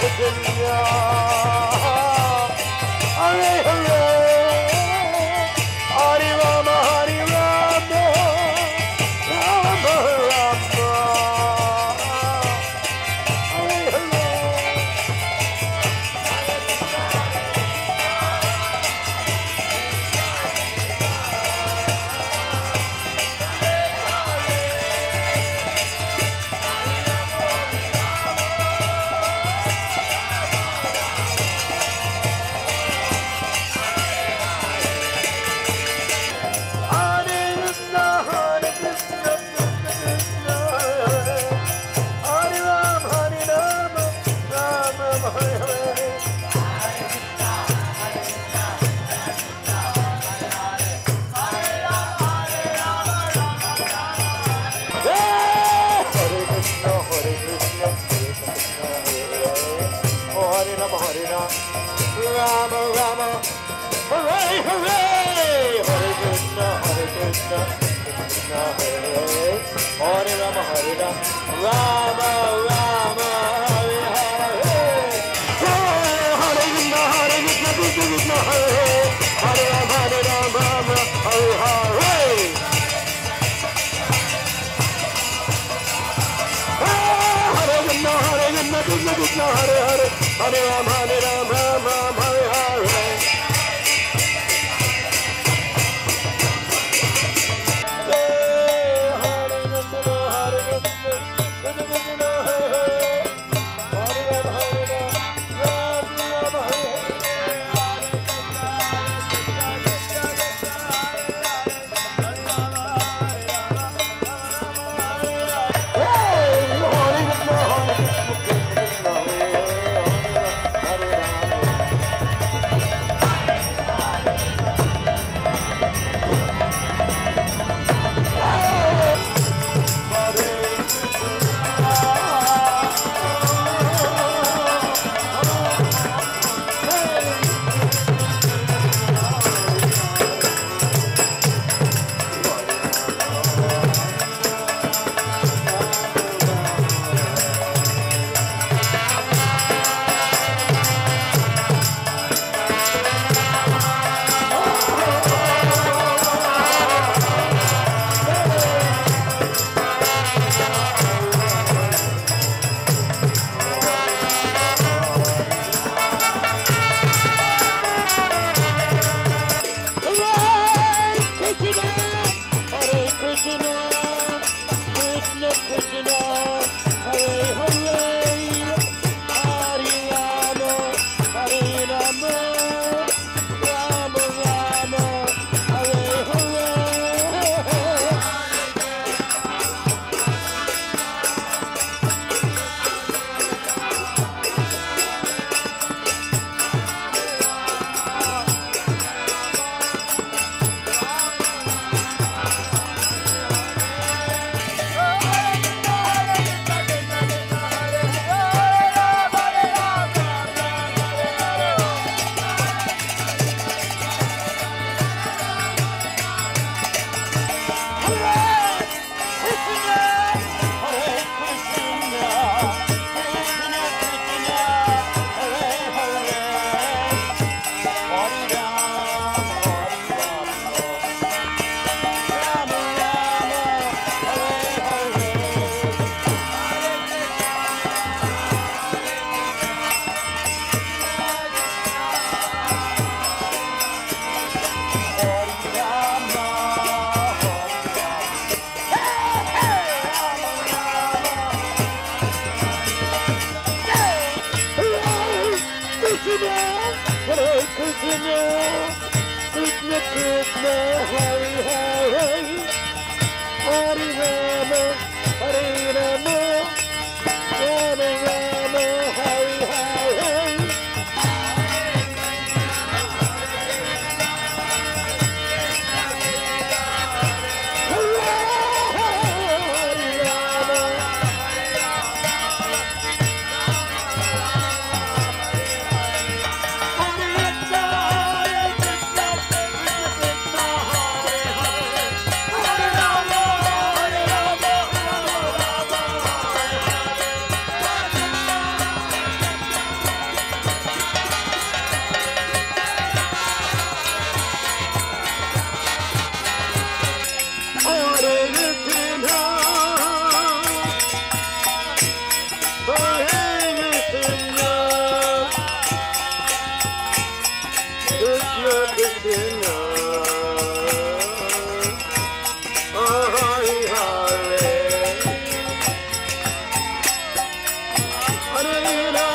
Yeah. Hare Hare, Hare Ram, Hare Ram, Ram Ram, Hare Rama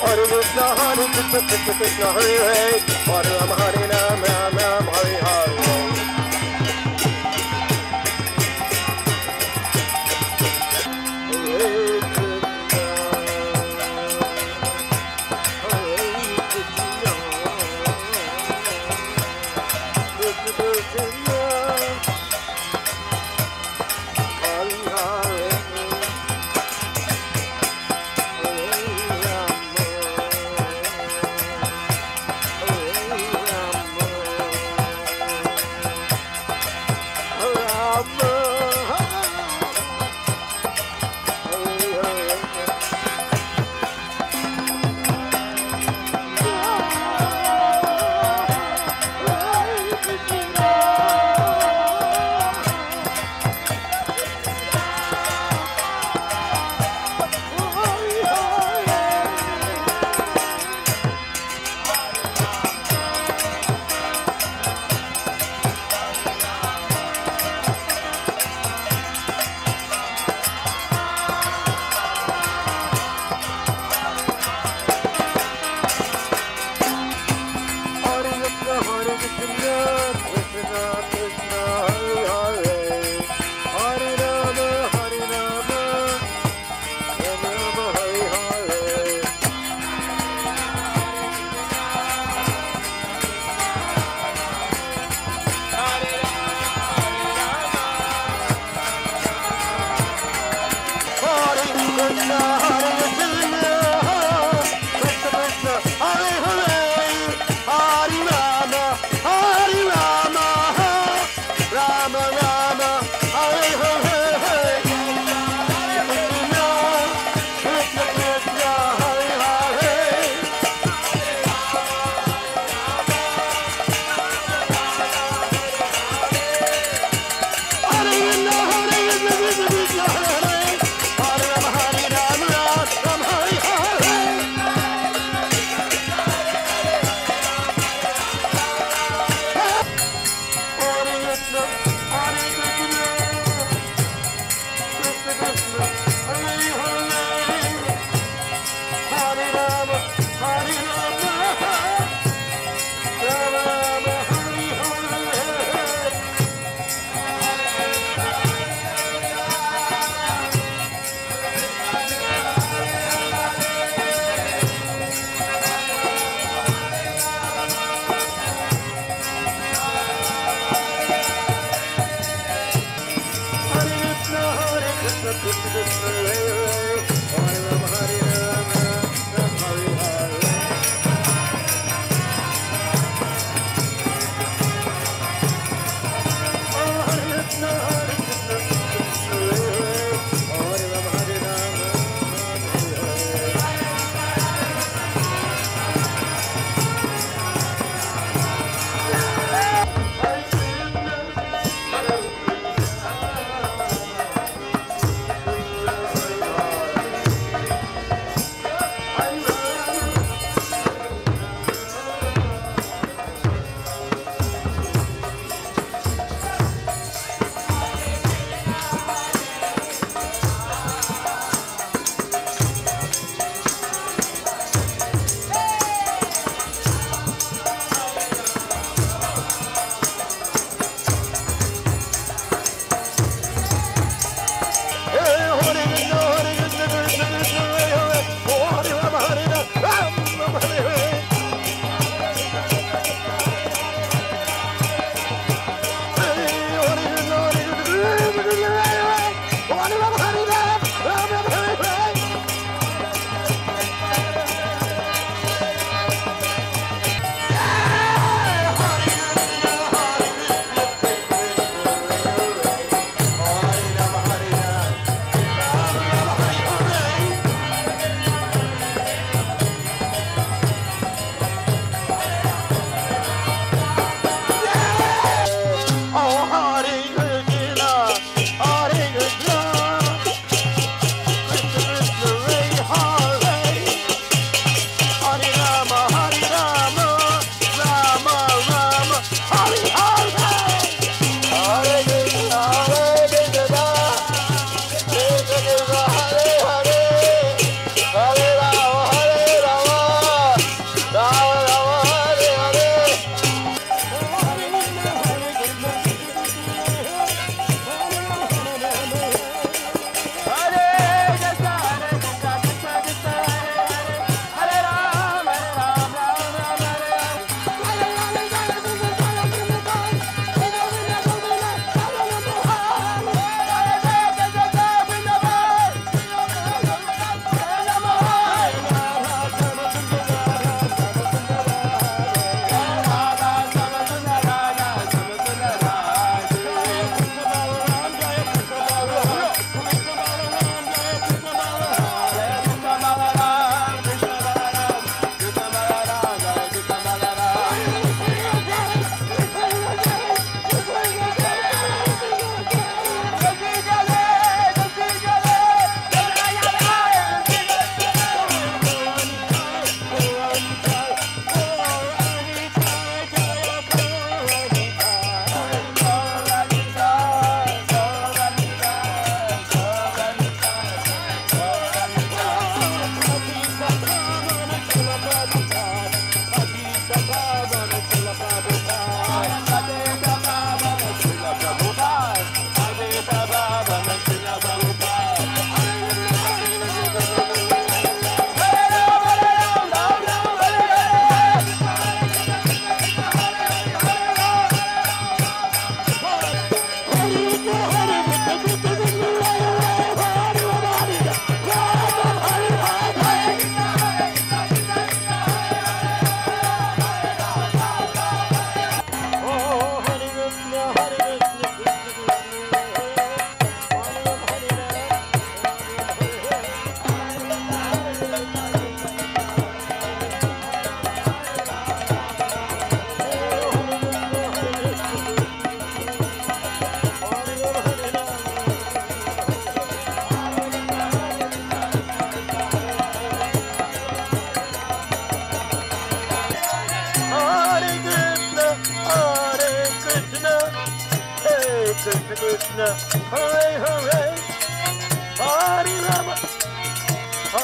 Hare Krishna, Hare Krishna, Krishna Krishna, Hare Hare, Hare Rama, Hare Rama, Rama Rama, Hare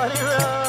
Hari